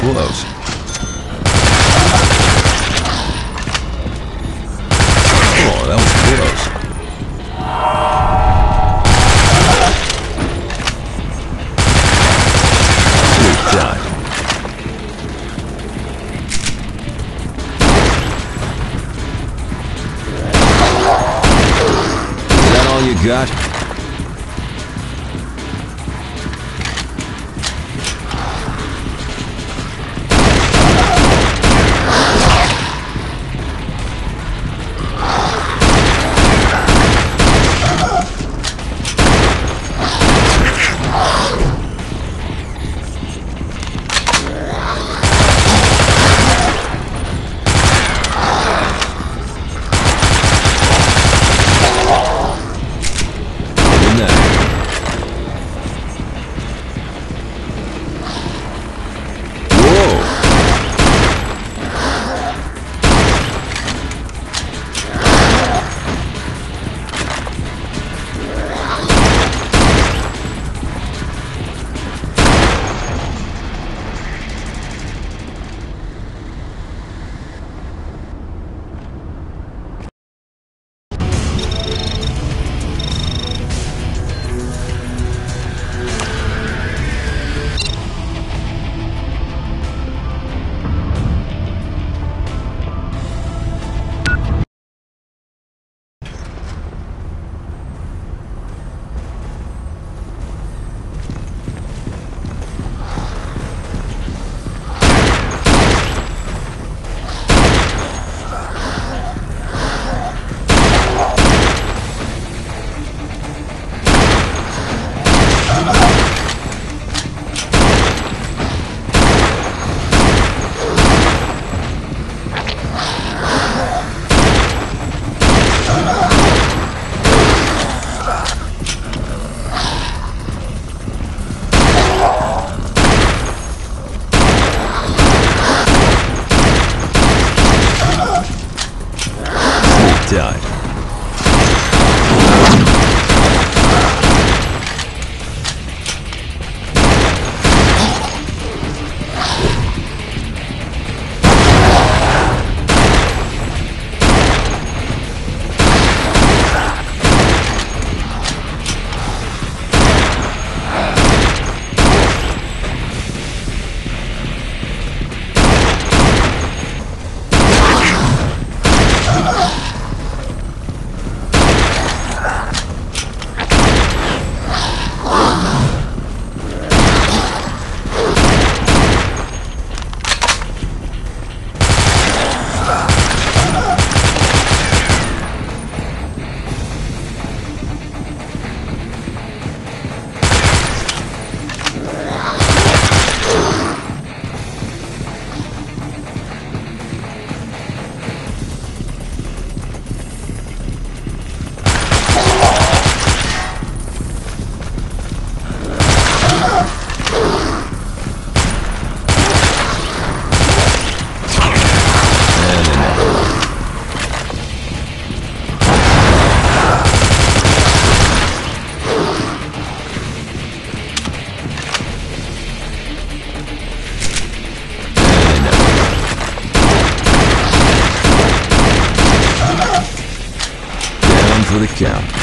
close. Oh, that was close. Is that all you got? For the count.